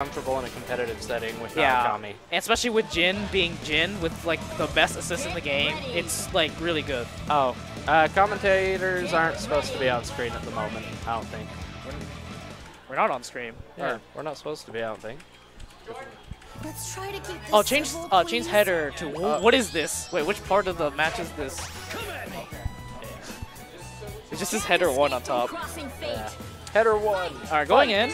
comfortable in a competitive setting with Yeah, Narukami. and especially with Jin being Jin with like the best assist in the game, it's like really good. Oh, uh, commentators aren't supposed to be on screen at the moment. I don't think. We're not on stream. Yeah, Or- we're not supposed to be. I don't think. Let's try to keep this Oh, change civil, uh, change header to Uh, what is this? Wait, which part of the match is this? It's just this header one on top. Yeah. Header one. All right, going in.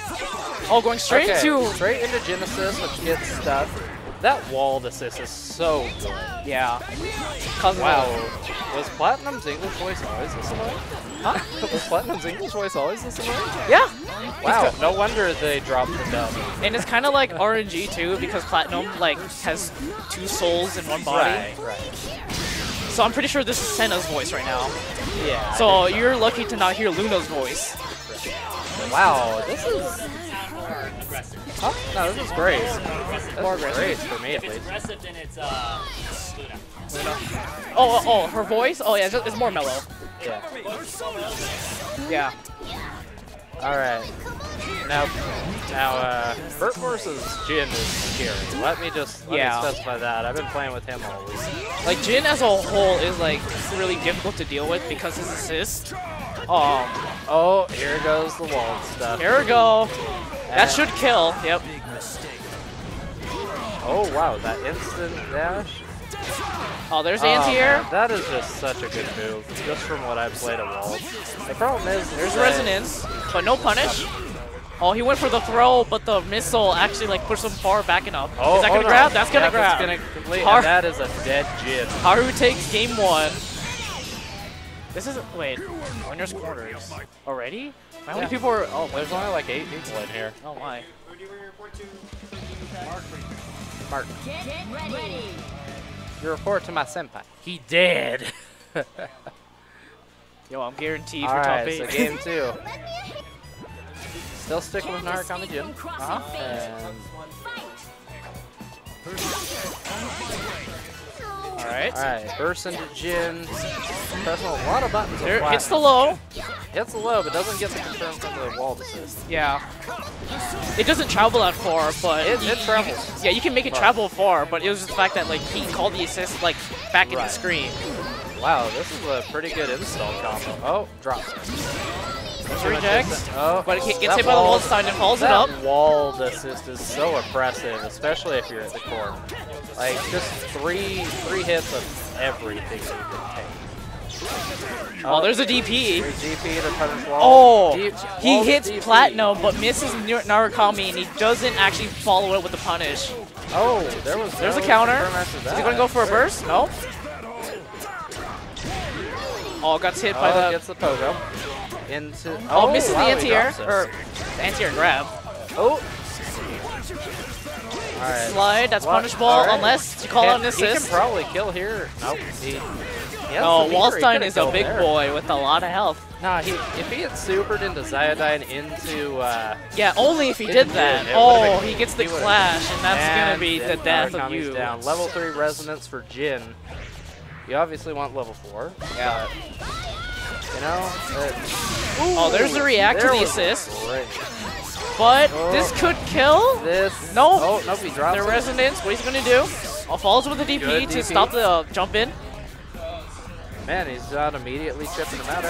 Oh, going straight okay, to straight into Genesis, which gets stuff. That walled assist is so good. yeah. Wow. Was Platinum's English voice always this annoying? Huh? Was Platinum's English voice always this annoying? Yeah. Wow. No wonder they dropped the dub. And it's kind of like RNG too, because Platinum like has two souls in one body. Right. Right. So I'm pretty sure this is Sena's voice right now. Yeah. So you're lucky to not hear Luna's voice. Wow. This is. Huh? No, this is great. This More is great for me at It's least. aggressive, then it's uh, Oh, oh, oh, her voice? Oh yeah, it's, just, it's more mellow. Yeah. Yeah. All right. Now, now, uh, Bert versus Jin is scary. Let me just let Yeah. me specify that. I've been playing with him all week. Like Jin as a whole is like really difficult to deal with because his assist. Um, Oh, here goes the wall stuff. here we go. That should kill. Yep. Oh wow, that instant dash. Oh, there's ah, Oh, anti-air. that is just such a good move, just from what I've played at Wall. The problem is, There's resonance, but no punish. Oh, he went for the throw, but the missile actually like pushed him far back enough. Oh, is that oh, gonna no. grab? That's gonna Yep, grab. It's gonna complete, Har- that is a dead Jin. Haru takes game one. This is wait, winners quarters already? How many people are? Oh, There's only like eight people in here. oh my. Mark, Get ready. you report to my senpai. He did. Yo, I'm guaranteed All for top right, eight. so game two. Still sticking with Can't Narukami escape Jin. from crossing uh-huh. Uh-huh. fate. And Fight. All right. all right, burst into Jin. Pressing a lot of buttons. There, hits the low. Hits the low, but doesn't get the confirm from the wall assist. Yeah. It doesn't travel that far, but It, it travels. yeah, you can make it Right. travel far. But it was just the fact that like he called the assist like back in the screen. Wow, this is a pretty good install combo. Oh, drops it. Rejects. Oh, But it gets hit by the wall side and follows it up. walled assist is so oppressive, especially if you're at the core. Like just three three hits of everything you can take. Oh, uh, there's a DP. To. Oh, Deep- he hits DP. Platinum but misses Nar- Narukami and he doesn't actually follow it with the punish. Oh, there was There's no a counter. Is he gonna go for a burst? No. Oh, got hit by Oh, the. gets the pogo. Into Oh, misses wow, the he anti-air drops or anti-air grab. Oh. All right. Slide. That's What? punishable All right. unless you call Can- out an He can probably kill here. Nope. He, he has No, he Waldstein is a big there. boy with a lot of health. Nah, he if he had supered into Ziodyne into uh, Yeah, only if he did did. that. It Oh, been- he gets the he clash, and that's gonna be the death of you. Down. Level three resonance for Jin. You obviously want level four. Yeah. Know. it- Oh, there's the react to the assist. great. But Oh. this could kill. This. Nope. Oh, nope. He drops The resonance. What he's gonna do? Oh, falls with the DP Good to DP. stop the uh, jump in. Man, he's not immediately chipping him out.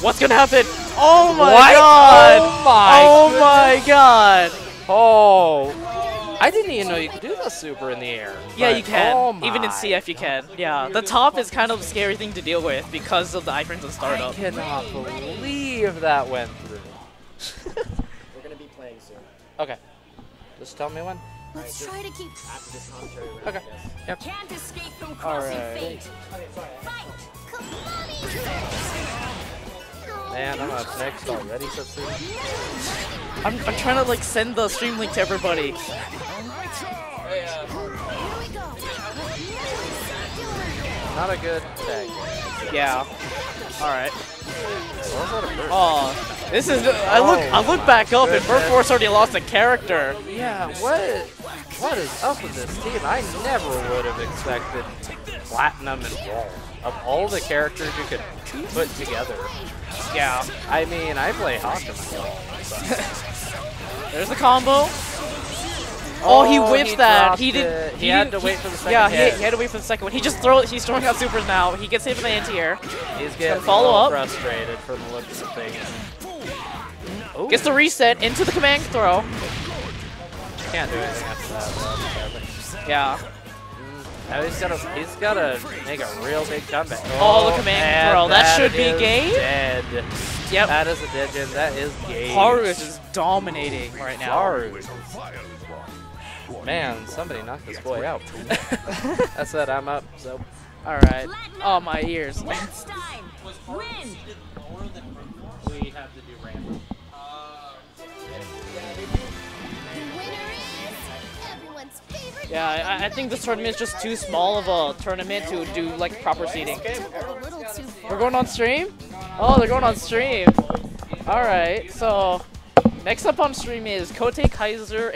What's gonna happen? Oh my What? god! Oh my Oh my god! Oh. I didn't even know you could do the super in the air. Yeah, you can. Oh Even in. CF, you can. Yeah, the top is kind of a scary thing to deal with because of the iframes and I startup. cannot believe that went through. We're gonna be playing soon. Okay. Just tell me when. Let's try to keep. After this commentary round. Okay. Yep. Can't escape from crossing Alright. fate. Fight. Come on. Man, I'm up next already, Satsu. I'm, I'm trying to like send the stream link to everybody. Here we go. Not a good tag. Yeah. All right. What was that a burst? Oh, this is. I look. I look back up and goodness. Force already lost a character. Yeah, what? What is up with this team? I never would have expected Platinum and Wall. Of all the characters you could put together. Yeah. I mean, I play Hawk myself. There's the combo. Oh, he oh, whips that. He did. it. He, had to wait for the second Yeah, he, he had to wait for the second one. He just throw. He's throwing out supers now. He gets hit with the anti-air. He's getting follow up. frustrated from the looks of things. Ooh, Gets the reset into the command throw. can't do anything after that. Yeah. Mm. Now he's gotta, he's gotta make a real big comeback. Oh, the command oh, throw. That should be game? Dead. Yep. That is a dead game. That is game. Haru is just dominating right now. Haru. Man, somebody knocked this boy out. That's it. I'm up. So All right. Oh my ears. Next time. Win. we have to do random. The winner is everyone's favorite. Yeah, I, I think this tournament is just too small of a tournament to do like proper seating. A little too far. We're going on stream? Oh, they're going on stream. All right. So next up on stream is Kote Kaiser